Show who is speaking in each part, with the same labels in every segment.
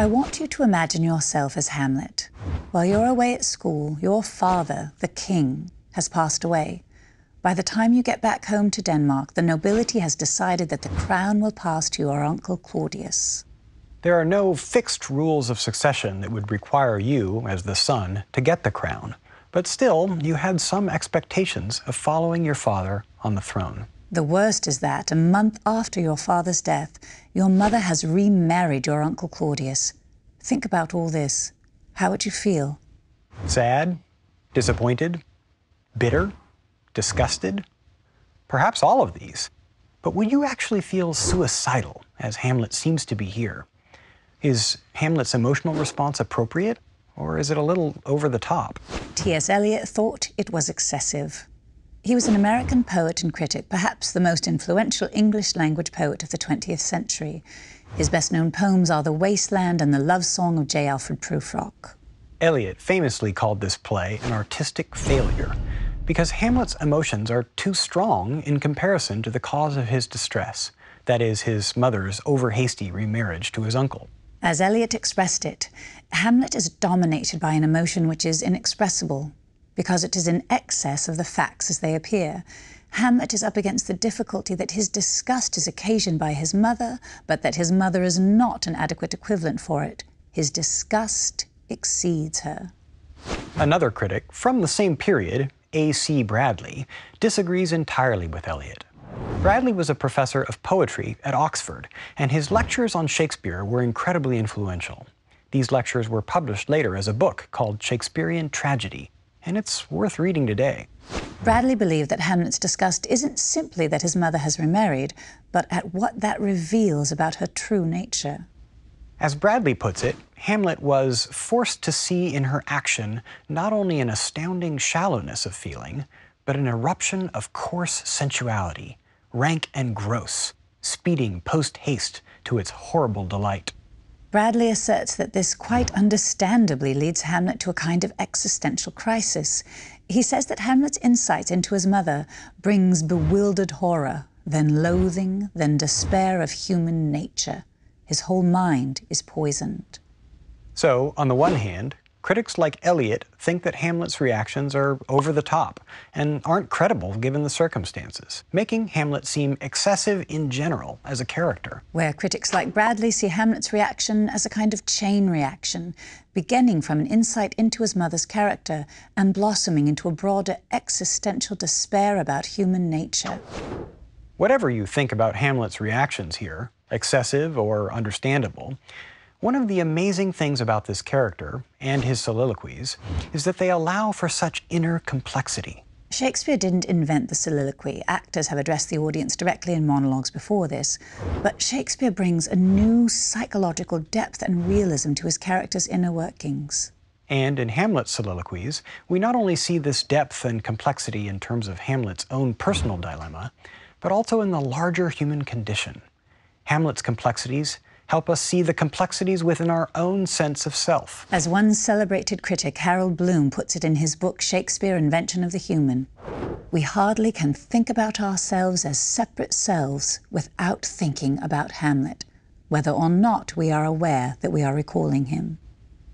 Speaker 1: I want you to imagine yourself as Hamlet. While you're away at school, your father, the king, has passed away. By the time you get back home to Denmark, the nobility has decided that the crown will pass to your uncle Claudius.
Speaker 2: There are no fixed rules of succession that would require you, as the son, to get the crown. But still, you had some expectations of following your father on the throne.
Speaker 1: The worst is that, a month after your father's death, your mother has remarried your Uncle Claudius. Think about all this. How would you feel?
Speaker 2: Sad? Disappointed? Bitter? Disgusted? Perhaps all of these. But would you actually feel suicidal, as Hamlet seems to be here? Is Hamlet's emotional response appropriate, or is it a little over the top?
Speaker 1: T.S. Eliot thought it was excessive. He was an American poet and critic, perhaps the most influential English language poet of the 20th century. His best known poems are The Wasteland and The Love Song of J. Alfred Prufrock.
Speaker 2: Eliot famously called this play an artistic failure because Hamlet's emotions are too strong in comparison to the cause of his distress, that is, his mother's over hasty remarriage to his uncle.
Speaker 1: As Eliot expressed it, Hamlet is dominated by an emotion which is inexpressible, because it is in excess of the facts as they appear. Hamlet is up against the difficulty that his disgust is occasioned by his mother, but that his mother is not an adequate equivalent for it. His disgust exceeds her.
Speaker 2: Another critic from the same period, A.C. Bradley, disagrees entirely with Eliot. Bradley was a professor of poetry at Oxford, and his lectures on Shakespeare were incredibly influential. These lectures were published later as a book called Shakespearean Tragedy, and it's worth reading today.
Speaker 1: Bradley believed that Hamlet's disgust isn't simply that his mother has remarried, but at what that reveals about her true nature.
Speaker 2: As Bradley puts it, Hamlet was forced to see in her action not only an astounding shallowness of feeling, but an eruption of coarse sensuality, rank and gross, speeding post haste to its horrible delight.
Speaker 1: Bradley asserts that this quite understandably leads Hamlet to a kind of existential crisis. He says that Hamlet's insight into his mother brings bewildered horror, then loathing, then despair of human nature. His whole mind is poisoned.
Speaker 2: So, on the one hand, Critics like Eliot think that Hamlet's reactions are over the top and aren't credible given the circumstances, making Hamlet seem excessive in general as a character.
Speaker 1: Where critics like Bradley see Hamlet's reaction as a kind of chain reaction, beginning from an insight into his mother's character and blossoming into a broader existential despair about human nature.
Speaker 2: Whatever you think about Hamlet's reactions here, excessive or understandable, one of the amazing things about this character and his soliloquies is that they allow for such inner complexity.
Speaker 1: Shakespeare didn't invent the soliloquy. Actors have addressed the audience directly in monologues before this. But Shakespeare brings a new psychological depth and realism to his character's inner workings.
Speaker 2: And in Hamlet's soliloquies, we not only see this depth and complexity in terms of Hamlet's own personal dilemma, but also in the larger human condition. Hamlet's complexities help us see the complexities within our own sense of self.
Speaker 1: As one celebrated critic, Harold Bloom, puts it in his book Shakespeare Invention of the Human, we hardly can think about ourselves as separate selves without thinking about Hamlet, whether or not we are aware that we are recalling him.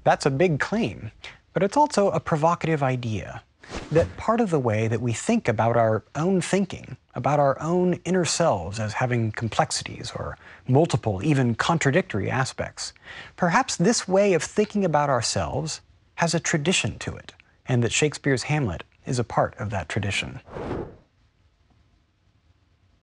Speaker 2: That's a big claim, but it's also a provocative idea that part of the way that we think about our own thinking, about our own inner selves as having complexities or multiple, even contradictory aspects, perhaps this way of thinking about ourselves has a tradition to it, and that Shakespeare's Hamlet is a part of that tradition.